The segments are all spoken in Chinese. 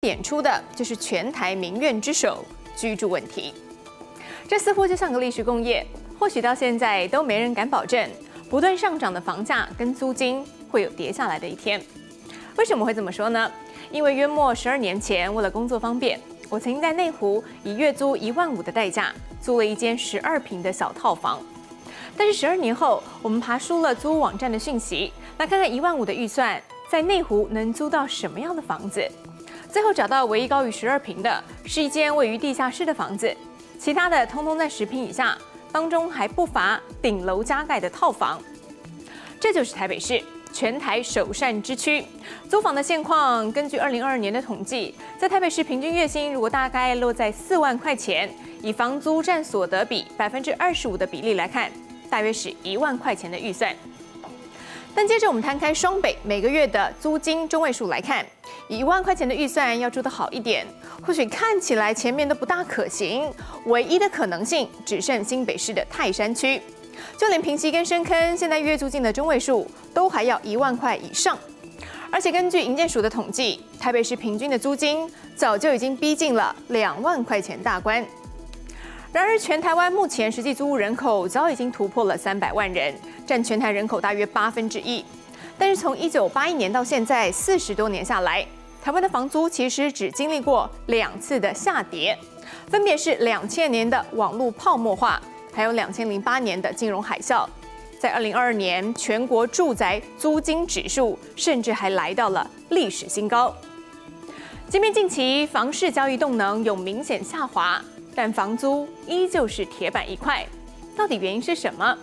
点出的就是全台民怨之首——居住问题。这似乎就像个历史工业，或许到现在都没人敢保证，不断上涨的房价跟租金会有跌下来的一天。为什么会这么说呢？因为约莫十二年前，为了工作方便，我曾经在内湖以月租一万五的代价租了一间十二平的小套房。但是十二年后，我们爬输了租屋网站的讯息，来看看一万五的预算在内湖能租到什么样的房子。最后找到唯一高于十二平的是一间位于地下室的房子，其他的通通在十平以下，当中还不乏顶楼加盖的套房。这就是台北市全台首善之区。租房的现况，根据二零二二年的统计，在台北市平均月薪如果大概落在四万块钱，以房租占所得比百分之二十五的比例来看，大约是一万块钱的预算。但接着我们摊开双北每个月的租金中位数来看，以一万块钱的预算要住得好一点，或许看起来前面都不大可行。唯一的可能性只剩新北市的泰山区，就连平溪跟深坑现在月租金的中位数都还要一万块以上。而且根据营建署的统计，台北市平均的租金早就已经逼近了两万块钱大关。然而，全台湾目前实际租屋人口早已经突破了三百万人，占全台人口大约八分之一。但是，从一九八一年到现在四十多年下来，台湾的房租其实只经历过两次的下跌，分别是两千年的网络泡沫化，还有两千零八年的金融海啸。在二零二二年，全国住宅租金指数甚至还来到了历史新高。即便近期房市交易动能有明显下滑。但房租依旧是铁板一块，到底原因是什么？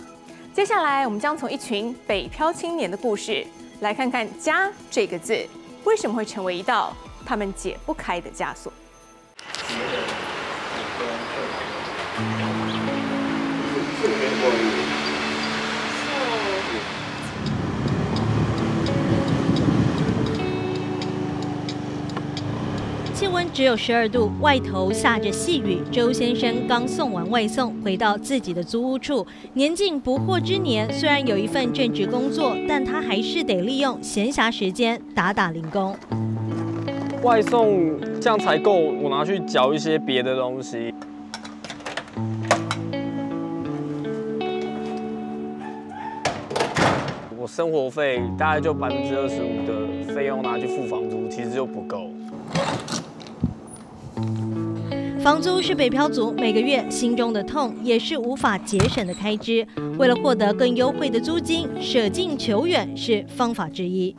接下来我们将从一群北漂青年的故事，来看看“家”这个字为什么会成为一道他们解不开的枷锁。只有十二度，外头下着细雨。周先生刚送完外送，回到自己的租屋处。年近不惑之年，虽然有一份正职工作，但他还是得利用闲暇时间打打零工。外送这样才够，我拿去缴一些别的东西。我生活费大概就百分之二十五的费用拿去付房租，其实就不够。房租是北漂族每个月心中的痛，也是无法节省的开支。为了获得更优惠的租金，舍近求远是方法之一。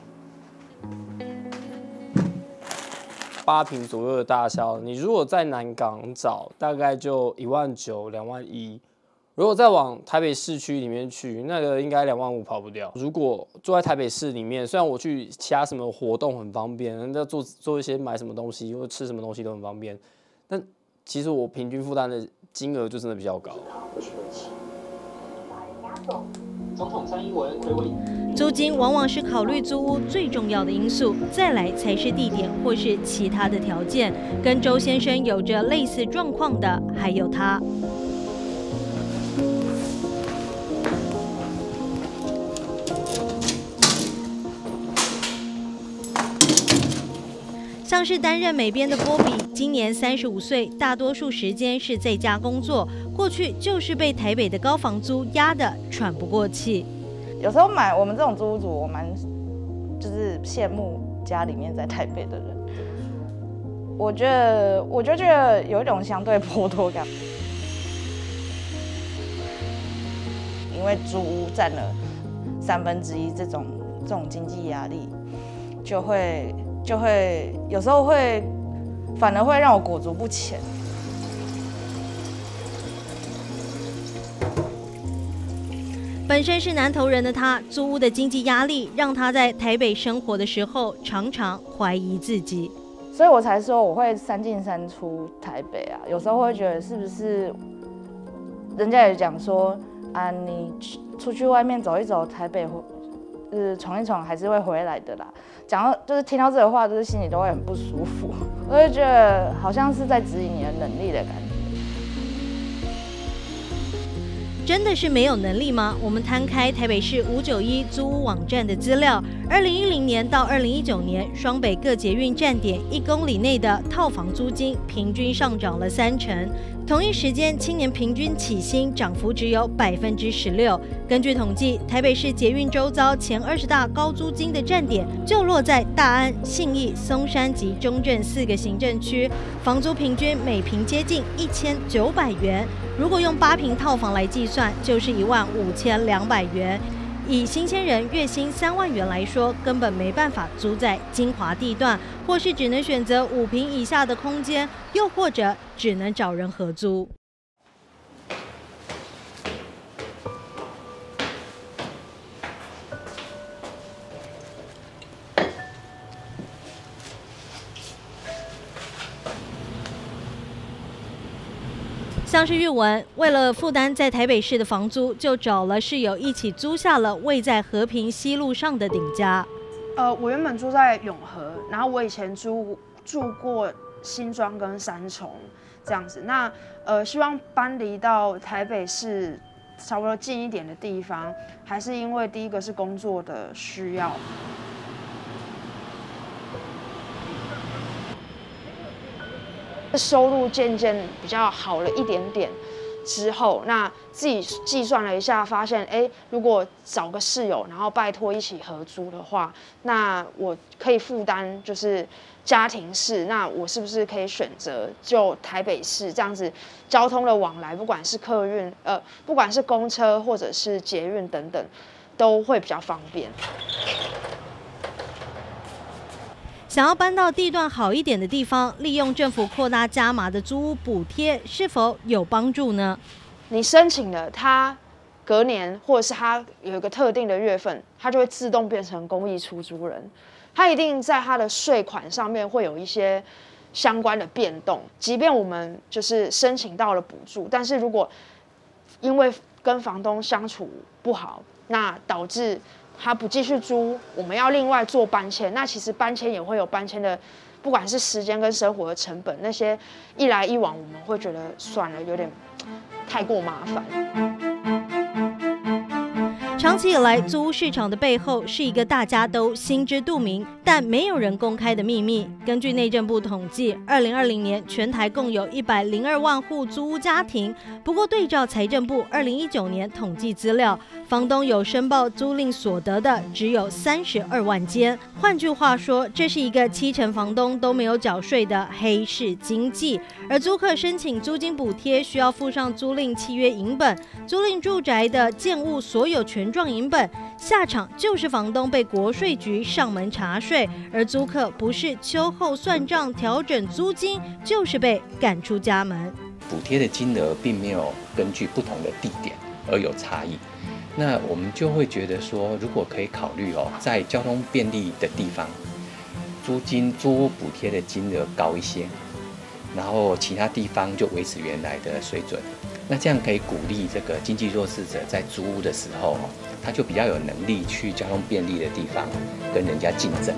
八平左右的大小，你如果在南港找，大概就一万九、两万一；如果再往台北市区里面去，那个应该两万五跑不掉。如果住在台北市里面，虽然我去其他什么活动很方便，那做做一些买什么东西或吃什么东西都很方便，其实我平均负担的金额就真的比较高。总统参议文回味。租金往往是考虑租屋最重要的因素，再来才是地点或是其他的条件。跟周先生有着类似状况的还有他。是担任美编的波比，今年三十五岁，大多数时间是在家工作。过去就是被台北的高房租压得喘不过气。有时候买我们这种租屋族，我蛮就是羡慕家里面在台北的人。我觉得，我就觉得有一种相对剥夺感，因为租屋占了三分之一，这种这种经济压力就会。就会有时候会，反而会让我裹足不前。本身是南投人的他，租屋的经济压力让他在台北生活的时候常常怀疑自己，所以我才说我会三进三出台北啊。有时候会觉得是不是，人家也讲说啊，你出去外面走一走，台北是闯一闯还是会回来的啦。讲到就是听到这个话，就是心里都会很不舒服。我就觉得好像是在指引你的能力的感觉。真的是没有能力吗？我们摊开台北市五九一租屋网站的资料，二零一零年到二零一九年，双北各捷运站点一公里内的套房租金平均上涨了三成。同一时间，青年平均起薪涨幅只有百分之十六。根据统计，台北市捷运周遭前二十大高租金的站点就落在大安、信义、松山及中正四个行政区，房租平均每平接近一千九百元。如果用八平套房来计算，就是一万五千两百元。以新鲜人月薪三万元来说，根本没办法租在精华地段，或是只能选择五平以下的空间，又或者只能找人合租。像是玉文，为了负担在台北市的房租，就找了室友一起租下了位在和平西路上的顶家。呃，我原本住在永和，然后我以前住住过新庄跟三重这样子。那呃，希望搬离到台北市差不多近一点的地方，还是因为第一个是工作的需要。收入渐渐比较好了一点点之后，那自己计算了一下，发现哎，如果找个室友，然后拜托一起合租的话，那我可以负担就是家庭式，那我是不是可以选择就台北市这样子交通的往来，不管是客运呃，不管是公车或者是捷运等等，都会比较方便。想要搬到地段好一点的地方，利用政府扩大加码的租屋补贴，是否有帮助呢？你申请了，它隔年或者是它有一个特定的月份，它就会自动变成公益出租人，它一定在它的税款上面会有一些相关的变动。即便我们就是申请到了补助，但是如果因为跟房东相处不好，那导致他不继续租，我们要另外做搬迁。那其实搬迁也会有搬迁的，不管是时间跟生活的成本，那些一来一往，我们会觉得算了，有点太过麻烦。长期以来，租屋市场的背后是一个大家都心知肚明，但没有人公开的秘密。根据内政部统计，二零二零年全台共有一百零二万户租屋家庭。不过，对照财政部二零一九年统计资料，房东有申报租赁所得的只有三十二万间。换句话说，这是一个七成房东都没有缴税的黑市经济。而租客申请租金补贴，需要附上租赁契约影本、租赁住宅的建物所有权。状银本下场就是房东被国税局上门查税，而租客不是秋后算账调整租金，就是被赶出家门。补贴的金额并没有根据不同的地点而有差异，那我们就会觉得说，如果可以考虑哦，在交通便利的地方，租金租屋补贴的金额高一些，然后其他地方就维持原来的水准。那这样可以鼓励这个经济弱势者在租屋的时候，他就比较有能力去交通便利的地方跟人家竞争。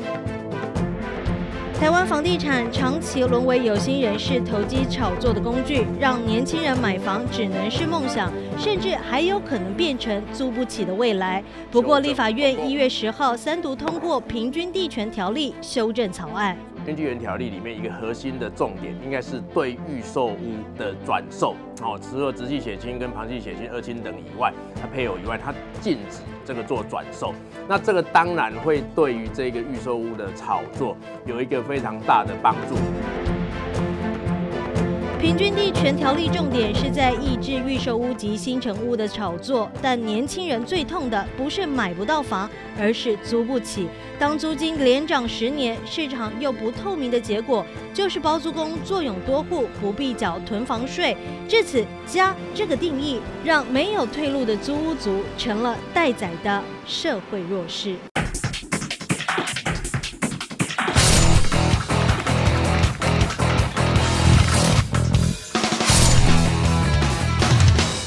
台湾房地产长期沦为有心人士投机炒作的工具，让年轻人买房只能是梦想，甚至还有可能变成租不起的未来。不过，立法院一月十号三读通过《平均地权条例》修正草案。根据原条例里面一个核心的重点，应该是对预售屋的转售，哦，除了直系血亲跟旁系血亲二亲等以外，他配偶以外，他禁止这个做转售。那这个当然会对于这个预售屋的炒作有一个非常大的帮助。平均地权条例重点是在抑制预售屋及新城屋的炒作，但年轻人最痛的不是买不到房，而是租不起。当租金连涨十年，市场又不透明的结果，就是包租公坐拥多户，不必缴囤房税。至此，家这个定义让没有退路的租屋族成了待宰的社会弱势。